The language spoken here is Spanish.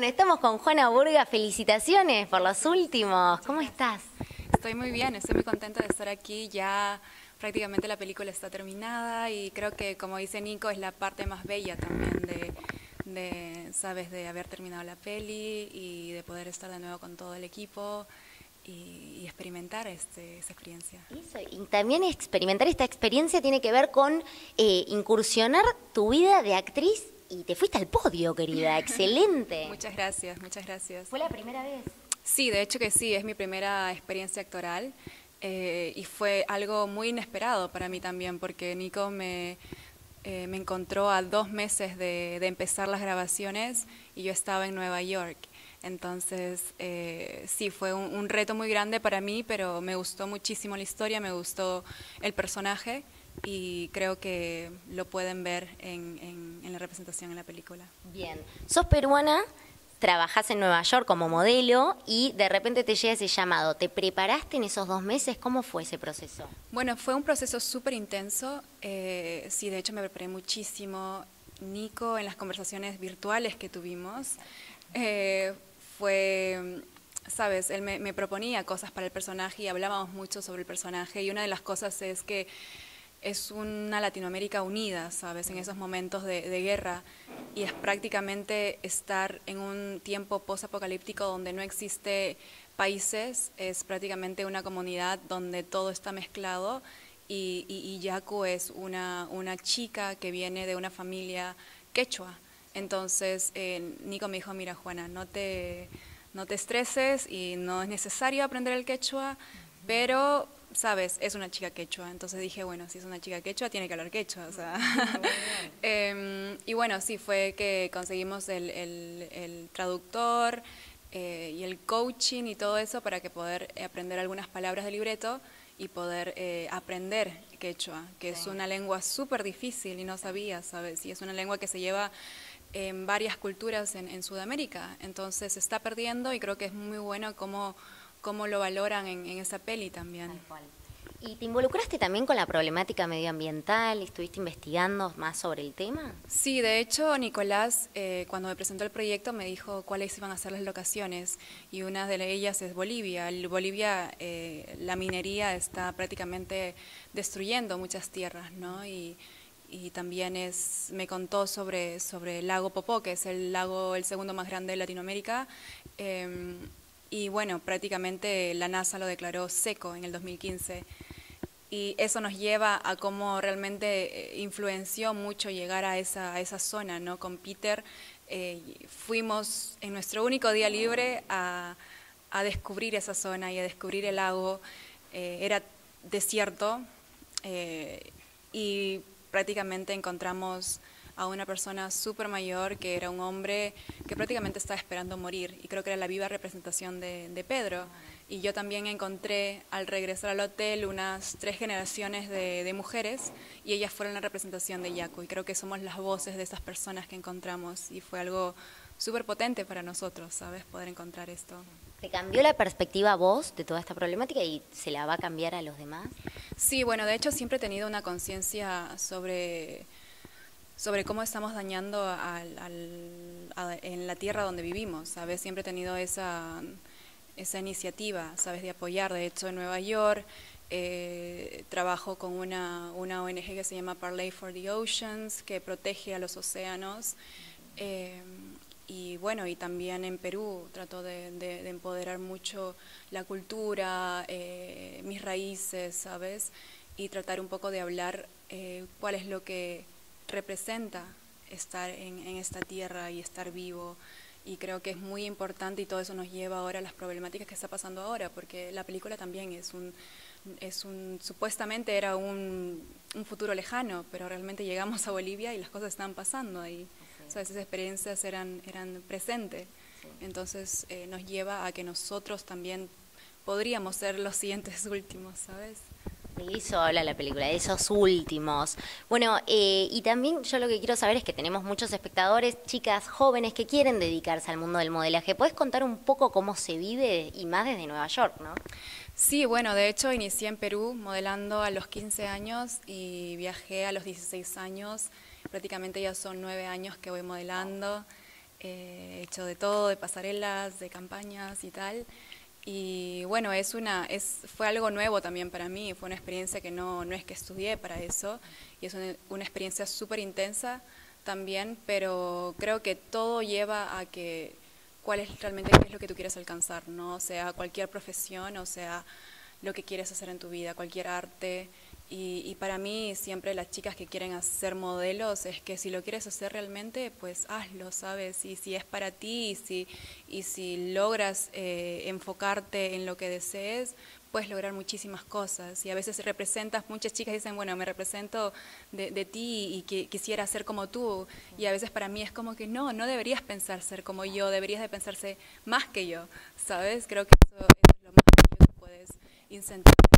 Bueno, estamos con Juana Burga. Felicitaciones por los últimos. ¿Cómo estás? Estoy muy bien, estoy muy contenta de estar aquí. Ya prácticamente la película está terminada y creo que, como dice Nico, es la parte más bella también de, de, sabes, de haber terminado la peli y de poder estar de nuevo con todo el equipo y, experimentar este, esa experiencia. y también experimentar esta experiencia tiene que ver con eh, incursionar tu vida de actriz y te fuiste al podio, querida. Excelente. muchas gracias, muchas gracias. ¿Fue la primera vez? Sí, de hecho que sí, es mi primera experiencia actoral eh, y fue algo muy inesperado para mí también porque Nico me, eh, me encontró a dos meses de, de, empezar las grabaciones y yo estaba en Nueva York. Entonces, eh, sí, fue un, reto muy grande para mí, pero me gustó muchísimo la historia, me gustó el personaje y creo que lo pueden ver en, en, la representación en la película. Bien, sos peruana, trabajás en Nueva York como modelo y de repente te llega ese llamado. ¿Te preparaste en esos dos meses? ¿Cómo fue ese proceso? Bueno, fue un proceso súper intenso. Eh, sí, de hecho me preparé muchísimo. Nico, en las conversaciones virtuales que tuvimos, eh, fue, sabes, él me, proponía cosas para el personaje y hablábamos mucho sobre el personaje y una de las cosas es que es una Latinoamérica unida, ¿sabes? En esos momentos de, guerra y es prácticamente estar en un tiempo post-apocalíptico donde no existe países, es prácticamente una comunidad donde todo está mezclado y, y, Yaku es una, una chica que viene de una familia quechua. Entonces, eh, Nico me dijo, mira Juana, no te, no te estreses y no es necesario aprender el quechua, pero, sabes, es una chica quechua. Entonces dije, bueno, si es una chica quechua, tiene que hablar quechua. O sea. Em, y bueno, sí, fue que conseguimos el, el, traductor eh, y el coaching y todo eso para que poder aprender algunas palabras del libreto y poder eh, aprender quechua, que es una lengua súper difícil y no sabía, ¿sabes? Y es una lengua que se lleva en varias culturas en, Sudamérica. Entonces se está perdiendo y creo que es muy bueno cómo, cómo lo valoran en, esa peli también. ¿Y te involucraste también con la problemática medioambiental? ¿Estuviste investigando más sobre el tema? Sí, de hecho, Nicolás, eh, cuando me presentó el proyecto, me dijo cuáles iban a ser las locaciones y una de ellas es Bolivia. En Bolivia, eh, la minería está prácticamente destruyendo muchas tierras, ¿no? Y, y también es, me contó sobre, sobre el lago Popó, que es el lago el segundo más grande de Latinoamérica. Em, y bueno, prácticamente la NASA lo declaró seco en el 2015. Y eso nos lleva a cómo realmente eh, influenció mucho llegar a esa, zona, ¿no? Con Peter eh, fuimos en nuestro único día libre a, a, descubrir esa zona y a descubrir el lago. Eh, era desierto y prácticamente encontramos a una persona súper mayor que era un hombre que prácticamente estaba esperando morir y creo que era la viva representación de, Pedro. Y yo también encontré al regresar al hotel unas tres generaciones de, mujeres y ellas fueron la representación de Yaku y creo que somos las voces de esas personas que encontramos y fue algo súper potente para nosotros, ¿sabes? Poder encontrar esto. ¿Te cambió la perspectiva vos de toda esta problemática y se la va a cambiar a los demás? Sí, bueno, de hecho siempre he tenido una conciencia sobre, sobre cómo estamos dañando en la tierra donde vivimos, ¿sabes? Siempre he tenido esa, esa iniciativa, ¿sabes? De apoyar. De hecho, en Nueva York eh, trabajo con una, una ONG que se llama Parley for the Oceans, que protege a los océanos. Eh, y bueno, y también en Perú trato de, empoderar mucho la cultura, eh, mis raíces, ¿sabes? Y tratar un poco de hablar cuál es lo que representa estar en, esta tierra y estar vivo. Y creo que es muy importante y todo eso nos lleva ahora a las problemáticas que está pasando ahora, porque la película también es un, es un supuestamente era un, un futuro lejano, pero realmente llegamos a Bolivia y las cosas están pasando ahí esas experiencias eran, eran presentes. Entonces eh, nos lleva a que nosotros también podríamos ser los siguientes últimos, ¿sabes? Habla la película, de esos últimos. Bueno, eh, y también yo lo que quiero saber es que tenemos muchos espectadores, chicas jóvenes que quieren dedicarse al mundo del modelaje. ¿Puedes contar un poco cómo se vive y más desde Nueva York, no? Sí, bueno, de hecho inicié en Perú modelando a los 15 años y viajé a los 16 años prácticamente ya son nueve años que voy modelando. he hecho de todo, de pasarelas, de campañas y tal. Y bueno, es una, es, fue algo nuevo también para mí, fue una experiencia que no, no es que estudié para eso, y es una, experiencia súper intensa también, pero creo que todo lleva a que cuál es realmente qué es lo que tú quieres alcanzar, ¿no? Sea, cualquier profesión, o sea, lo que quieres hacer en tu vida, cualquier arte. Y, para mí siempre las chicas que quieren hacer modelos es que si lo quieres hacer realmente, pues hazlo, ¿sabes? Y si es para ti y si, y si logras eh, enfocarte en lo que desees, puedes lograr muchísimas cosas. Y a veces representas, muchas chicas dicen, bueno, me represento de, ti y que quisiera ser como tú. Y a veces para mí es como que no, no deberías pensar ser como yo, deberías de pensarse más que yo, ¿sabes? Creo que eso, eso es lo más que puedes incentivar